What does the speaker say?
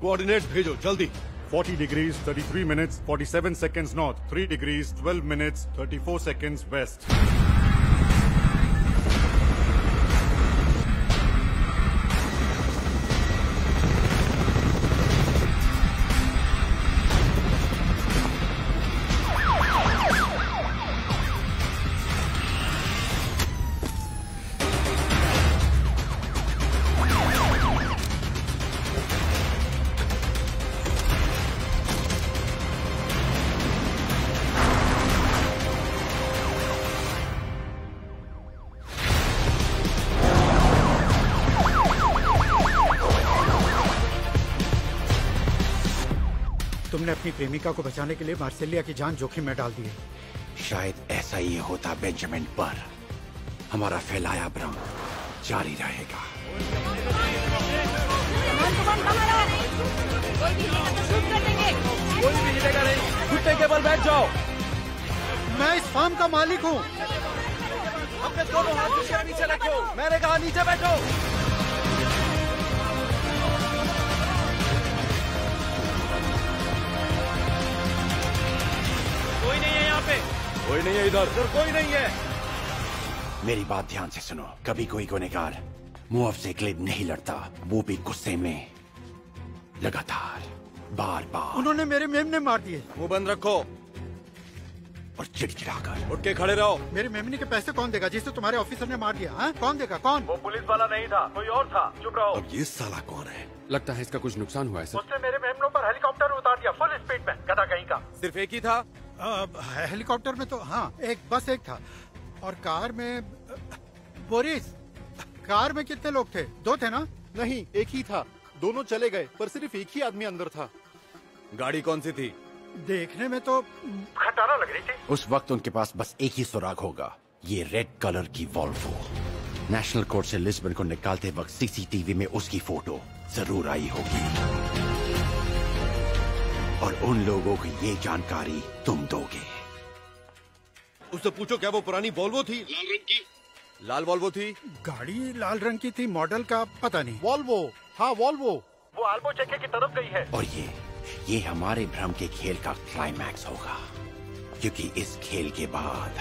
Coordinates भेजो, जल्दी। 40 degrees 33 minutes 47 seconds north 3 degrees 12 minutes 34 seconds west तुमने अपनी प्रेमिका को बचाने के लिए मार्सेलिया की जान जोखिम में डाल दी है। शायद ऐसा ही होता बेंजामिन पर। हमारा फैलाया भ्रम जारी रहेगा। कोई भी हिलेगा नहीं घुटने के बल बैठ जाओ मैं इस फार्म का मालिक हूँ। अपने दोनों हाथ पीछे नीचे रखो। मैंने कहा नीचे बैठो। कोई नहीं है इधर। इधर कोई नहीं है। मेरी बात ध्यान से सुनो। कभी कोई गुनेगार मुआवजे के लिए नहीं लड़ता। वो भी गुस्से में लगातार बार बार उन्होंने मेरे मेमने मार दिए। मुँह बंद रखो। और चिड़चिड़ाकर। उठ के खड़े रहो। मेरे मेमने के पैसे कौन देगा? जिसे तुम्हारे ऑफिसर ने मार दिया हाँ? कौन देगा? कौन? वो पुलिस वाला नहीं था कोई और था। चुप रहो। अब ये साला कौन है? लगता है इसका कुछ नुकसान हुआ है सर। उसने मेरे मेमनों पर हेलीकॉप्टर उतार दिया फुल स्पीड में गधा कहीं का। सिर्फ़ एक ही था? हेलीकॉप्टर में तो हाँ एक बस एक था। और कार में बोरिस कार में कितने लोग थे? दो थे ना? नहीं एक ही था। दोनों चले गए पर सिर्फ़ एक ही आदमी अंदर था। गाड़ी कौन सी थी? देखने में तो खटारा लग रही थी। उस वक्त उनके पास बस एक ही सुराग होगा ये रेड कलर की वॉल्वो। नेशनल कोर्ट से लिस्बन को निकालते वक्त सीसीटीवी में उसकी फ़ोटो ज़रूर आई होगी। और उन लोगों की ये जानकारी तुम दोगे। उससे पूछो क्या वो पुरानी वॉल्वो थी? लाल रंग की। लाल वॉल्वो थी? गाड़ी लाल रंग की थी मॉडल का पता नहीं। वॉल्वो हाँ वॉल्वो वो आल्बो चक्के की तरफ़ गई है। और ये ये हमारे भ्रम के खेल का क्लाइमैक्स होगा क्योंकि इस खेल के बाद